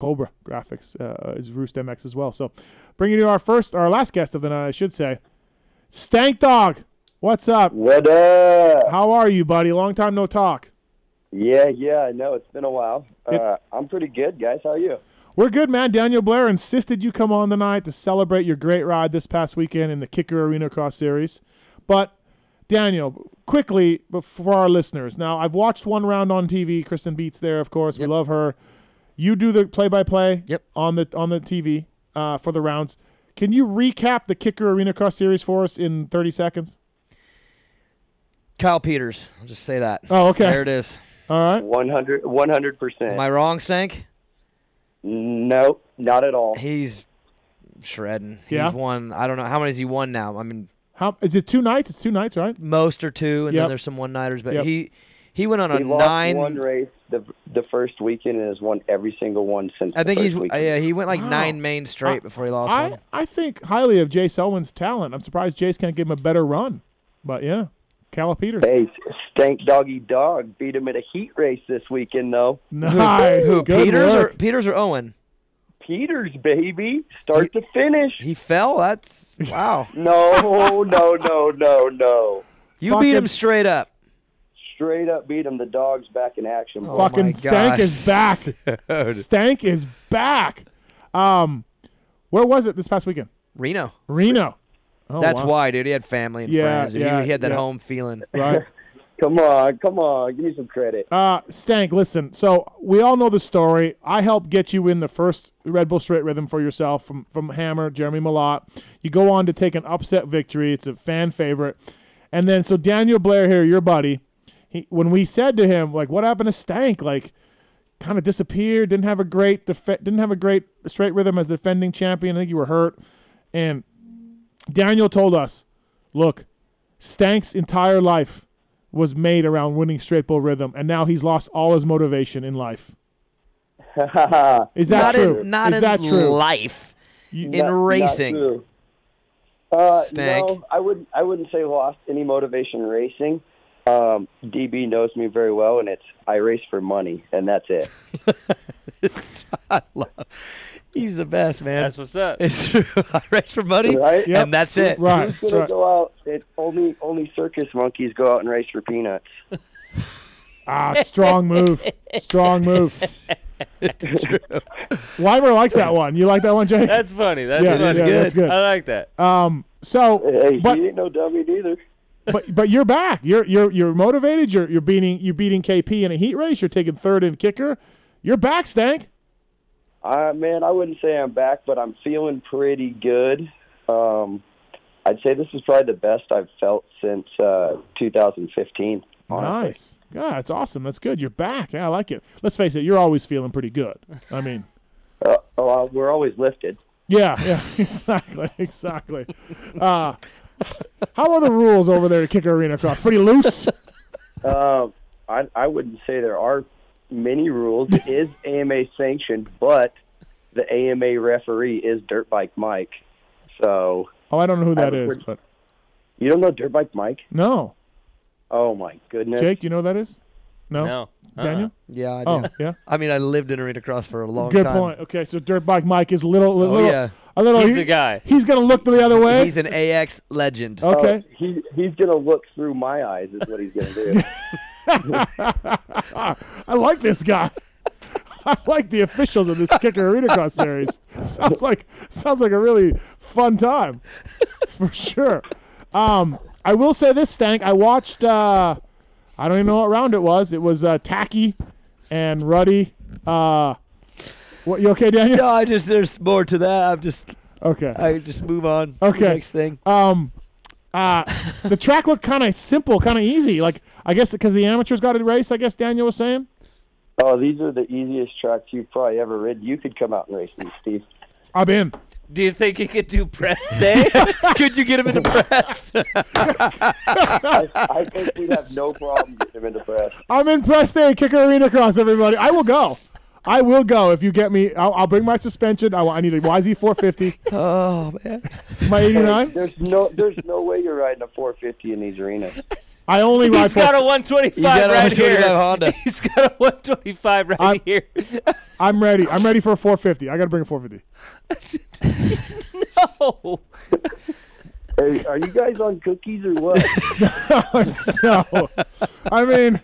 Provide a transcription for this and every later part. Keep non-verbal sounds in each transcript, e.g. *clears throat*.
Cobra Graphics uh, is Roost MX as well. So, bringing you our first, our last guest of the night, I should say, Stank Dog. What's up? What up? How are you, buddy? Long time no talk. Yeah, yeah, I know. It's been a while. It- Uh, I'm pretty good, guys. How are you? We're good, man. Daniel Blair insisted you come on tonight to celebrate your great ride this past weekend in the Kicker Arena Cross Series. But Daniel, quickly for our listeners. Now, I've watched one round on TV. Kristen Beat's there, of course. Yep. We love her. You do the play-by-play Yep. on the on the TV uh, for the rounds. Can you recap the Kicker Arena Cross Series for us in 30 seconds? Kyle Peters. I'll just say that. Oh, okay. There it is. All right. 100 100%. Am I wrong, Stank? Nope, not at all. He's shredding. He's Yeah? won. I don't know how many has he won now. I mean, How is it two nights? It's two nights, right? most are two, and Yep. then there's some one nighters. But Yep. he he went on a He lost nine. one race the the first weekend and has won every single one since. I the think first he's uh, weekend. yeah. He went like Wow. nine main straight I- before he lost I, one. I think highly of Jace Owen's talent. I'm surprised Jace can't give him a better run. But yeah, Kyle Peters. Hey, stank doggy dog beat him at a heat race this weekend though. Nice. Who Good Peters work. or Peters or Owen? Peters, baby, start to finish. He fell. That's wow. *laughs* No, no, no, no, no. You beat him Fucking- straight up. Straight up beat him. The dog's back in action. Oh. Fucking my Stank is back. Dude. *laughs* Stank is back. Um, where was it this past weekend? Reno. Reno. Oh, That's wow. why, dude. He had family and Yeah, friends. yeah, he, he had that yeah. home feeling. *laughs* Right. *laughs* Come on, come on, give me some credit. Uh, Stank, listen. So we all know the story. I helped get you in the first Red Bull Straight Rhythm for yourself from from Hammer, Jeremy Malott. You go on to take an upset victory. It's a fan favorite. And then so Daniel Blair here, your buddy, he when we said to him like, "What happened to Stank?" Like, kind of disappeared. Didn't have a great def- didn't have a great straight rhythm as defending champion. I think you were hurt. And Daniel told us, "Look, Stank's entire life was made around winning straight bull rhythm, and now he's lost all his motivation in life. *laughs* Is that not true? in not Is in that true? life. You- in Not- not racing. true. Uh, no, I wouldn't. I wouldn't say lost any motivation racing. Um, DB knows me very well, and it's I race for money, and that's it. *laughs* Love. He's the best, man. That's what's up. It's true. *laughs* I race for money, Right? Yep. and that's it. Right. Who's gonna right. go out? It, only only circus monkeys go out and race for peanuts. Ah, strong move. Strong move. *laughs* Weimer likes that one. You like that one, Jay? That's funny. That's yeah, funny. yeah, that's good. I like that. Um, so, Hey, but he ain't no dummy neither. But but you're back. You're you're you're motivated. You're you're beating you're beating KP in a heat race. You're taking third in kicker. You're back, Stank. Uh, man, I wouldn't say I'm back, but I'm feeling pretty good. Um, I'd say this is probably the best I've felt since uh, 2015. honestly. Nice. Yeah, that's awesome. That's good. You're back. Yeah, I like it. Let's face it. You're always feeling pretty good. I mean. Uh, oh, uh, we're always lifted. Yeah, yeah, *laughs* exactly, exactly. Uh, how are the rules over there at Kicker Arena Cross? Pretty loose. Um, I, I wouldn't say there are many rules. It is AMA sanctioned, but the AMA referee is Dirt Bike Mike. So Oh, I don't know who that is, I but you don't know Dirt Bike Mike? no. Oh my goodness! Jake, do you know who that is? No. No. Uh-uh. Daniel? Yeah, I do. Oh, yeah. I mean, I lived in arena cross for a long Good time. Good point. Okay, so Dirt Bike Mike is little, little, Oh yeah, a little. He's he- the guy. He's gonna look the other way. he's an AX legend. Okay. he he's gonna look through my eyes. Is what he's gonna do. *laughs* I like this guy. *laughs* I like the officials of this Kicker Arena Cross series. *laughs* Sounds like sounds like a really fun time, for sure. Um, I will say this, Stank. I watched. Uh, I don't even know what round it was. It was uh, Tacky and Ruddy. Uh, what? You okay, Daniel? No, I just there's more to that. I'm just Okay. I just move on. Okay. Next thing. Um, uh, the track looked kind of simple, kind of easy. Like I guess because the amateurs got a race. I guess Daniel was saying. oh, these are the easiest tracks you've probably ever ridden. You could come out and race these, Steve. I'm in. Do you think he could do press day? *laughs* Could you get him into press? *laughs* I, I think we'd have no problem getting him into press. I'm in press day, Kicker Arena Cross, everybody. I will go. I will go if you get me. I'll, I'll bring my suspension. I, I need a YZ450. *laughs* Oh man. My 89. There's no there's no way you're riding a 450 in these arenas. I only ride. He's got a 125 You got a right 125 here. Honda. *laughs* He's got a 125 right I'm- here. *laughs* I'm ready. I'm ready for a 450. I got to bring a 450. no. Hey, are you guys on cookies or what? no, I mean,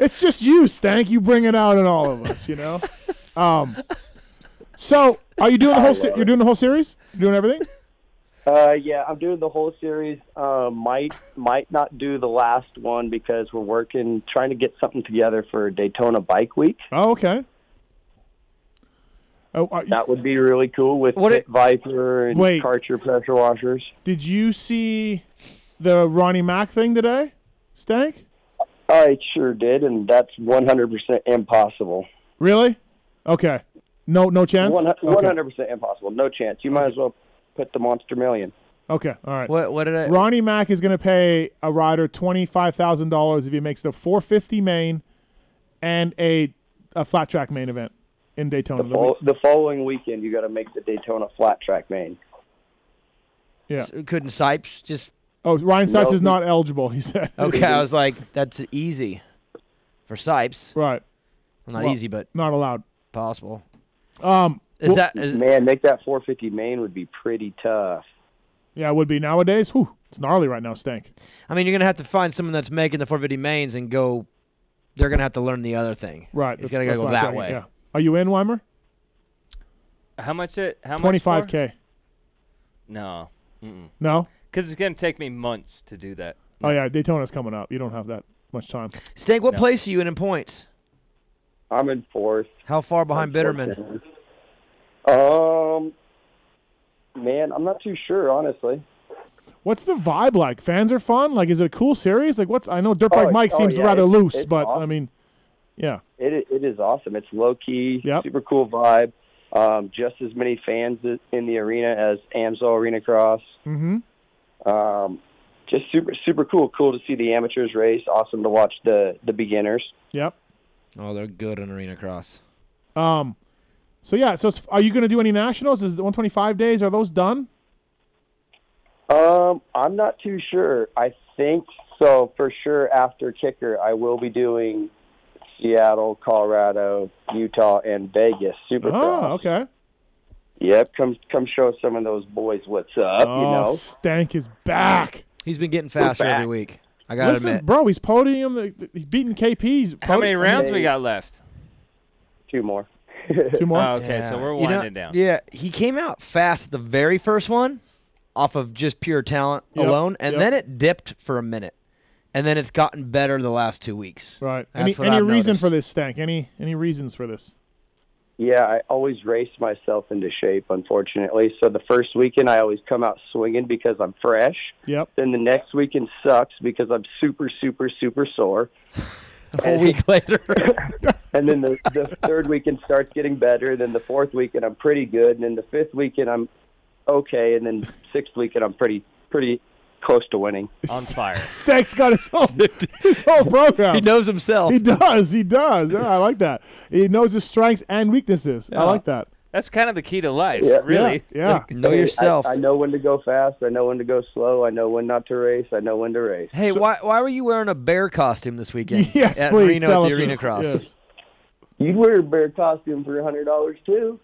it's just you, Stank. You bring it out in all of us, you know. Um, so are you doing the whole? Se- you're doing the whole series? You doing everything? Uh, yeah, I'm doing the whole series. Uh, might might not do the last one because we're working, trying to get something together for Daytona Bike Week. Oh, okay. Oh, That would be really cool with What it- Viper and Wait. Karcher pressure washers. did you see the Ronnie Mack thing today, Stank? I sure did, and that's 100% impossible. Really? Okay. No, no chance. 100% impossible. No chance. You might as well put the Monster Million. Okay. All right. What what did I? Ronnie Mack is going to pay a rider twenty five thousand dollars if he makes the four fifty main and a a flat track main event in Daytona. The, The fol- week- the following weekend, you got to make the Daytona flat track main. yeah. Couldn't Sipes just? Oh, Ryan Sipes No. is not eligible. He said. *laughs* Okay, I was like, that's easy for Sipes. Right. Well, not Well- easy, but Not allowed. possible. Um. Is well, that is, Man, make that 450 main would be pretty tough. Yeah, it would be nowadays. Whew, it's gnarly right now. Stank. I mean, you're gonna have to find someone that's making the 450 mains and go. They're gonna have to learn the other thing. Right. It's the- gotta go that track, way. Yeah. Are you in Weimer? How much it? How much? 25k. No. Mm-mm. No. Because it's gonna take me months to do that. Oh yeah, Daytona's coming up. You don't have that much time. Stank, what No. place are you in in points? I'm in fourth. How far behind Bitterman? Um, man, I'm not too sure, honestly. What's the vibe like? Fans are fun. Like, is it a cool series? Like, what's? I know Dirt Bike Oh, Mike oh, seems yeah, rather it's- loose, it's but I awesome. mean, yeah. It it is awesome. It's low key, Yep. super cool vibe. Um, just as many fans in the arena as Amsoil Arena Cross. Mm-hmm. Um, just super super cool. Cool to see the amateurs race. Awesome to watch the the beginners. Yep. Oh, they're good in Arena Cross. Um. So yeah. So are you going to do any nationals? Is the 125 days? Are those done? Um, I'm not too sure. I think so for sure. After kicker, I will be doing Seattle, Colorado, Utah, and Vegas Supercross. Oh, okay. Yep, come come show some of those boys what's up. oh, you know, Stank is back. He's been getting faster every week. I gotta Listen, admit. bro, he's podium. the- the- He's beating KP's. How many podium- rounds we got left? two more. *laughs* Two more. Oh, okay, so we're You know- down. Yeah, he came out fast at the very first one, off of just pure talent Yep, alone, and yep. then it dipped for a minute, and then it's gotten better the last two weeks. right. That's Any what any I've reason noticed. for this stank? Any any reasons for this? Yeah, I always race myself into shape, unfortunately. So the first weekend, I always come out swinging because I'm fresh. Yep. Then the next weekend sucks because I'm super, super, super sore. *laughs* A whole week later, *laughs* And then the, the third weekend starts getting better. And then the fourth weekend, I'm pretty good. And then the fifth weekend, I'm okay. And then sixth weekend, I'm pretty, pretty close to winning. *laughs* On fire. Stank's got his whole his whole program. *laughs* he knows himself. He does. He does. Yeah, I like that. He knows his strengths and weaknesses. I like that. That's kind of the key to life, Yeah. really. Yeah. yeah. know yourself. I, I know when to go fast. I know when to go slow. I know when not to race. I know when to race. hey, why why were you wearing a bear costume this weekend? *laughs* Yes, at please Reno tell at us. the Arena this. Cross. Yes. You'd wear a bear costume for a hundred dollars too.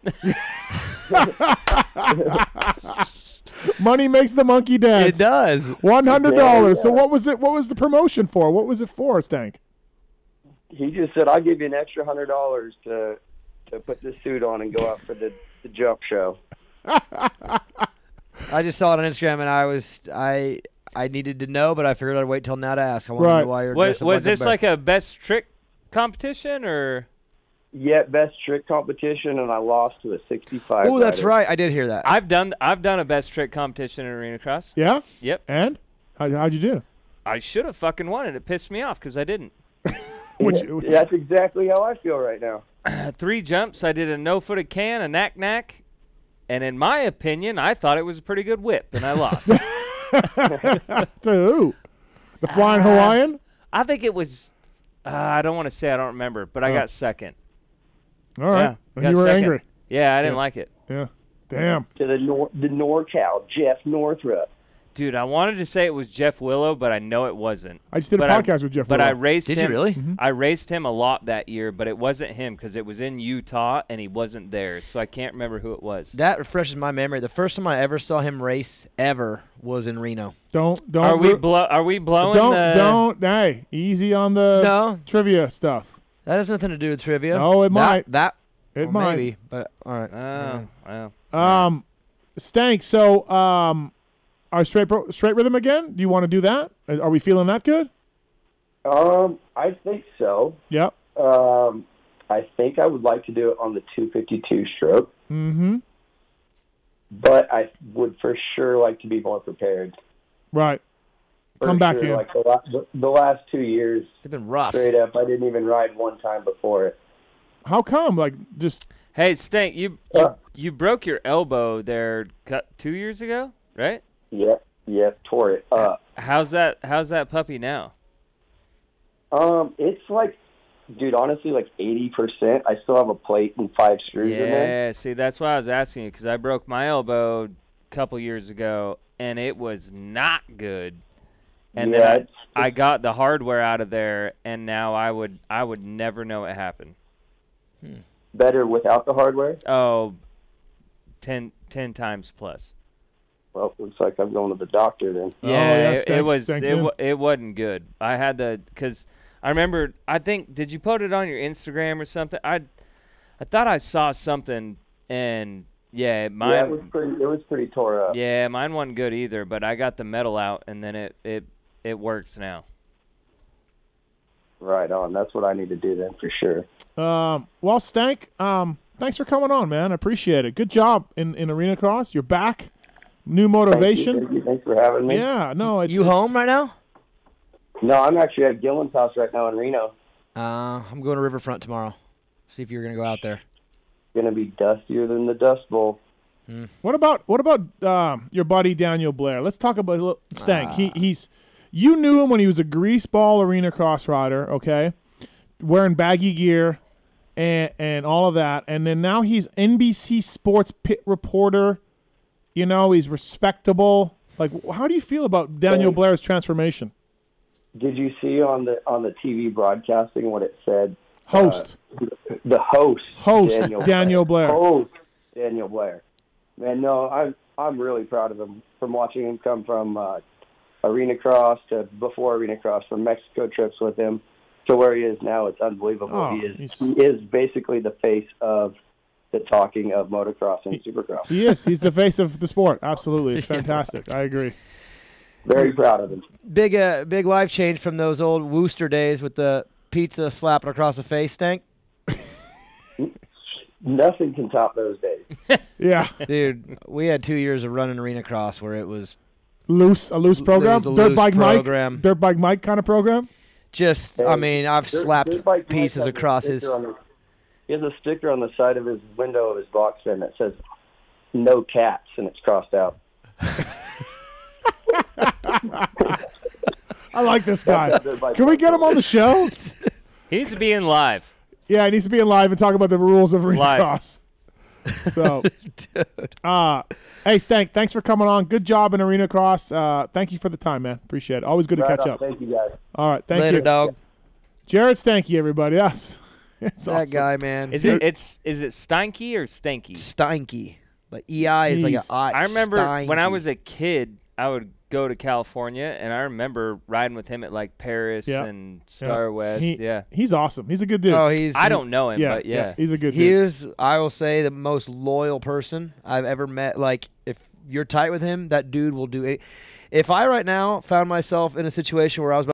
Money makes the monkey dance. It does. One hundred dollars. So what was it? What was the promotion for? What was it for, Stank? He just said, "I'll give you an extra hundred dollars to to put this suit on and go out for the, the jump show." *laughs* I just saw it on Instagram, and I was I I needed to know, but I figured I'd wait till now to ask. I wanted to know why you're Was, up was this a like a best trick competition or? Yeah, best trick competition, and I lost to a sixty-five. Oh, that's right. I did hear that. I've done I've done a best trick competition in Arena Cross. Yeah. Yep. And how, how'd you do? I should have fucking won it. It pissed me off because I didn't. *laughs* Which, Yeah, that's exactly how I feel right now. Uh, *clears throat* Three jumps. I did a no-footed can, a nac nac, and in my opinion, I thought it was a pretty good whip, and I lost. *laughs* *laughs* to who? The flying Uh, Hawaiian. I think it was. Uh, I don't want to say. I don't remember, but I Oh. got second. All right. Yeah, and you were second. angry. Yeah, I didn't Yeah. like it. Yeah. Damn. To the nor- the NorCal, Jeff Northrup. Dude, I wanted to say it was Jeff Willoh, but I know it wasn't. I just did a But I- podcast with Jeff. But I Willoh. raced Did him. you really? Mm-hmm. I raced him a lot that year, but it wasn't him because it was in Utah and he wasn't there, so I can't remember who it was. That refreshes my memory. The first time I ever saw him race ever was in Reno. don't don't Are we ru- blow? Are we blowing don't the? don't hey easy on the No, trivia stuff. That has nothing to do with trivia. No, it That- might. That It well, might. maybe, but all right. Oh, well. Um, Stank. So, um, our straight pro- straight rhythm again. Do you want to do that? Are are we feeling that good? Um, I think so. Yep. Um, I think I would like to do it on the 252 stroke, Mm-hmm. but I would for sure like to be more prepared. Right. For Come back sure, in. Like the, la- the, the last two years, They've been rough. straight up, I didn't even ride one time before it. How come? Like just Hey, Stank, you you, Uh. you broke your elbow there cut two years ago, right? Yep, yep, tore it up. How's that? How's that puppy now? Um, it's like, dude, honestly, like 80%. I still have a plate and five screws in there. Yeah, see, that's why I was asking you because I broke my elbow a couple years ago and it was not good. And Yeah, then I, I got the hardware out of there, and now I would I would never know it happened. Hmm. Better without the hardware. Oh, 10, 10 times plus. Well, looks like I'm going to the doctor then. Oh, Yeah, yeah, it, it was thanks, it, it wasn't good. I had the because I remember I think did you put it on your Instagram or something? I I thought I saw something and yeah, mine yeah, it was pretty. It was pretty tore up. Yeah, mine wasn't good either, but I got the metal out and then it it it works now. Right on. That's what I need to do then for sure. um. Well, Stank. Um. Thanks for coming on, man. I appreciate it. Good job in in arena cross. You're back. New Thank you, motivation. thank you. Thanks for having me. Yeah. No. It's you home right now? No, I'm actually at Gillen's house right now in Reno. Uh, I'm going to Riverfront tomorrow. See if you're gonna go out there. Gonna be dustier than the Dust Bowl. What about what about um, your buddy Daniel Blair? Let's talk about a little- Stank. He he's you knew him when he was a greaseball arena cross rider, okay, wearing baggy gear and and all of that, and then now he's NBC Sports pit reporter. You know, he's respectable. Like, how do you feel about Daniel Blair's transformation? Did you see on the on the TV broadcasting what it said? Host, The host, host Daniel, Daniel Blair. Host Daniel Blair. Man, no, I'm I'm really proud of him from watching him come from uh, arena cross to before arena cross, from Mexico trips with him to where he is now. It's unbelievable. Oh, he is he's- he is basically the face of the talking of motocross and supercross. He is. He's the *laughs* face of the sport. Absolutely, it's *laughs* fantastic. I agree. Very proud of him. Big uh, big life change from those old Wooster days with the pizza slapping across the face stank. *laughs* Nothing can top those days. Yeah, Dude, we had two years of running arena cross where it was loose a loose program, a dirt loose bike program. Mike, dirt bike Mike kind of program. just. I mean, I've Dirt- slapped Dirt Bike pieces has across his. the- he has a sticker on the side of his window of his box fan that says "No cats" and it's crossed out. *laughs* I like this guy. That's a dirt bike Can we get him on the show? He needs to be in live. Yeah, he needs to be in live and talk about the rules of arena Live. cross. So, *laughs* uh, hey Stank, thanks for coming on. Good job in arena cross. Uh, thank you for the time, man. Appreciate it. Always good to catch on. up. Thank you guys. All right, thank Later, you, dog. Gared Stanky. Everybody, yes, *laughs* it's That awesome. guy, man. Is it it's is it Steinke or Stanky? Stanky. Like EI is like a Jeez. I. I remember when I was a kid, I would go to California, and I remember riding with him at like Perris Yeah. and Star West. He- yeah, he's awesome. He's a good dude. Oh, he's. I don't know him, yeah, but yeah. he's a good He dude. is, I will say, the most loyal person I've ever met. Like, if you're tight with him, that dude will do it. If I right now found myself in a situation where I was